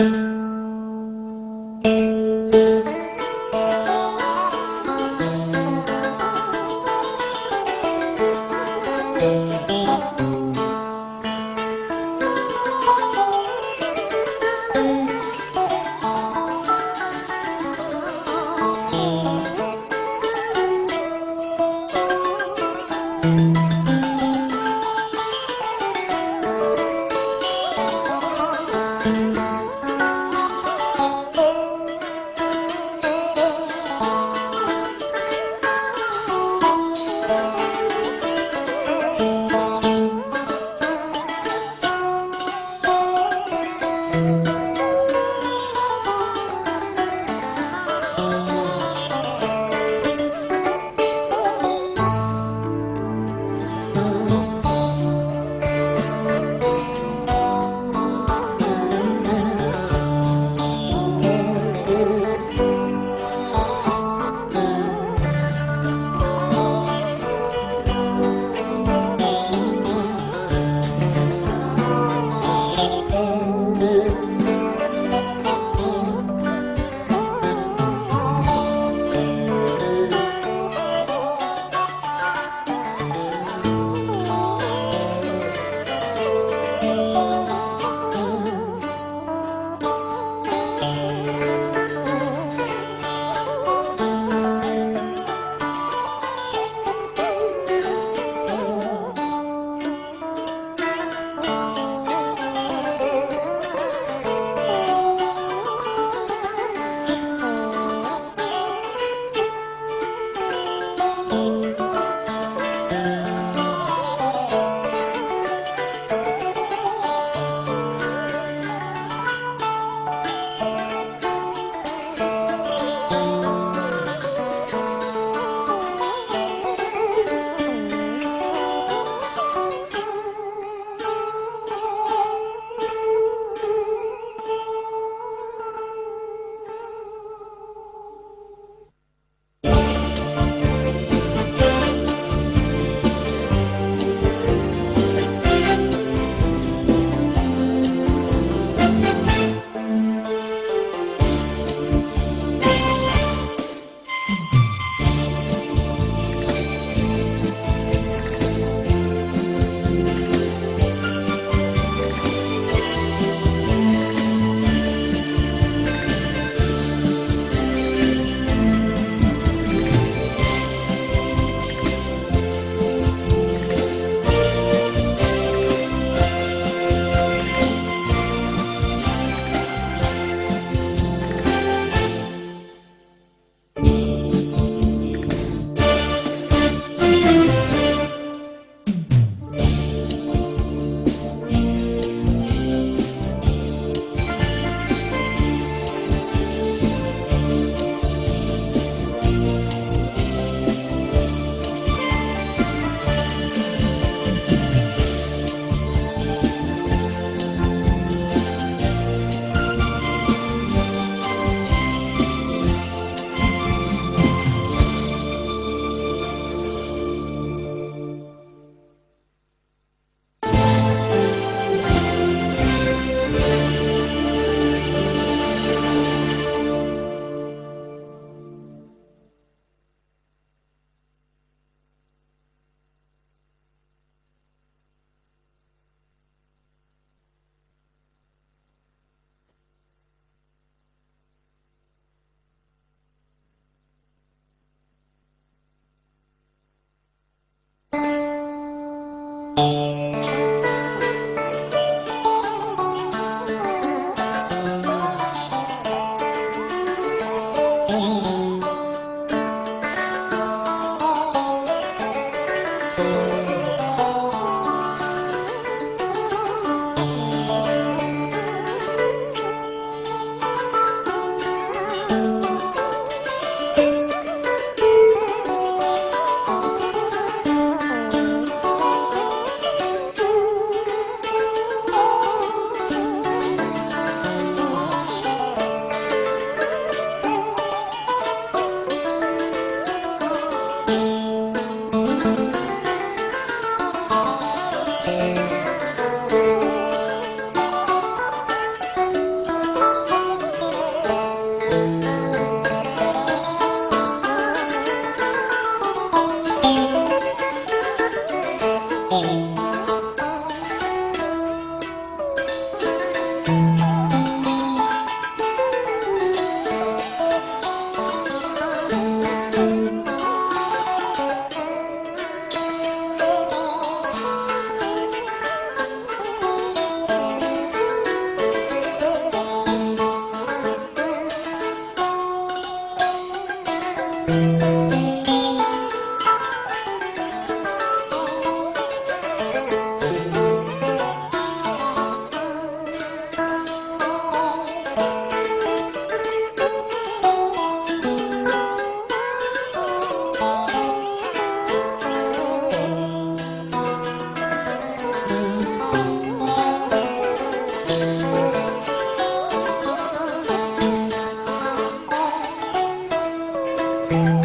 thank you Thank you. Oh. you. Thank you.